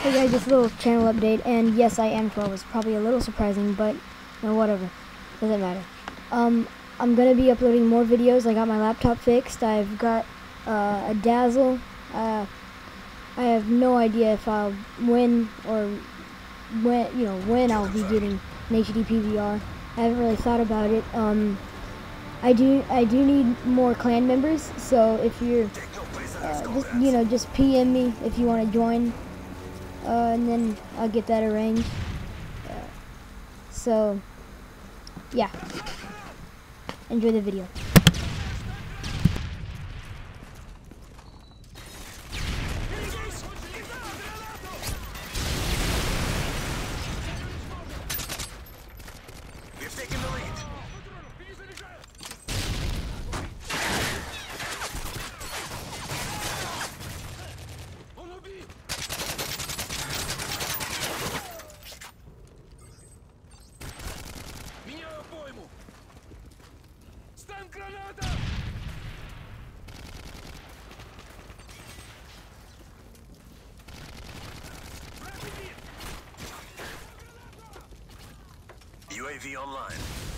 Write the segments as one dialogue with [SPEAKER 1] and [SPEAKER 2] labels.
[SPEAKER 1] Hey guys, just a little channel update, and yes, I am 12. It's probably a little surprising, but know, whatever. Doesn't matter. Um, I'm gonna be uploading more videos. I got my laptop fixed. I've got uh, a Dazzle. Uh, I have no idea if I'll when or when you know when I'll be getting an HD PVR. I haven't really thought about it. Um, I do I do need more clan members. So if you're uh, just you know just PM me if you want to join uh, and then I'll get that arranged. Uh, so, yeah. Enjoy the video.
[SPEAKER 2] Стан граната!
[SPEAKER 3] UAV online.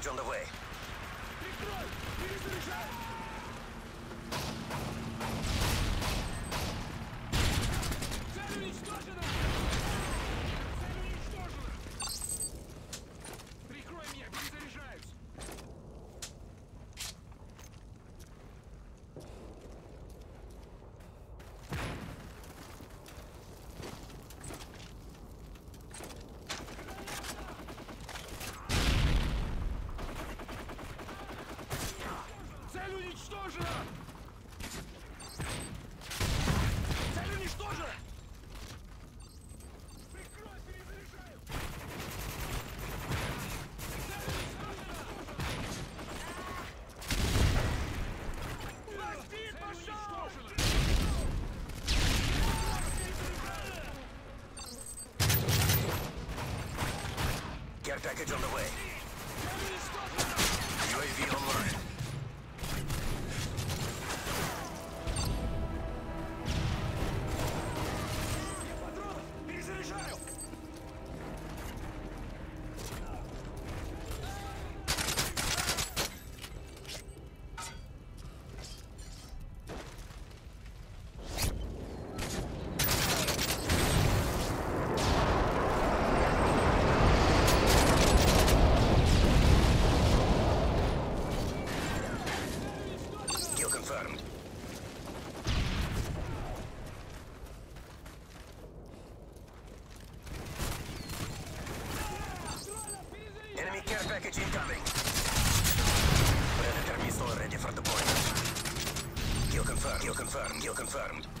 [SPEAKER 3] package on the way.
[SPEAKER 2] Прикрой! Перезаряжаю! Цель уничтожена!
[SPEAKER 3] Package on the way. Confirmed. Enemy care package incoming. Predator missile ready for deployment. Kill confirmed. Kill confirmed. Kill confirmed.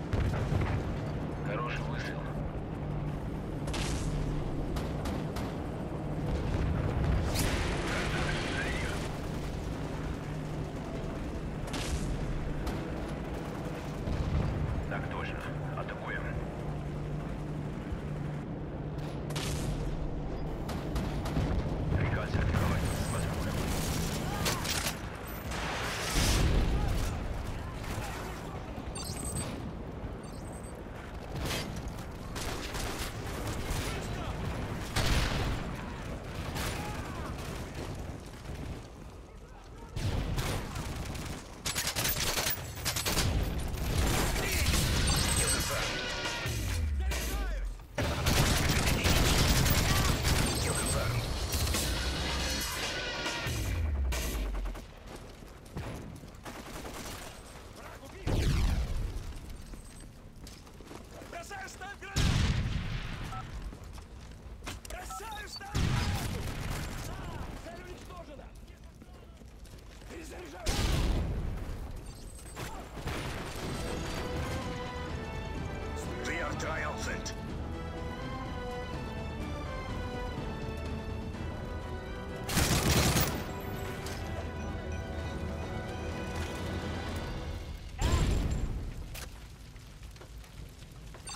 [SPEAKER 3] triumphant.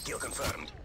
[SPEAKER 3] Kill confirmed.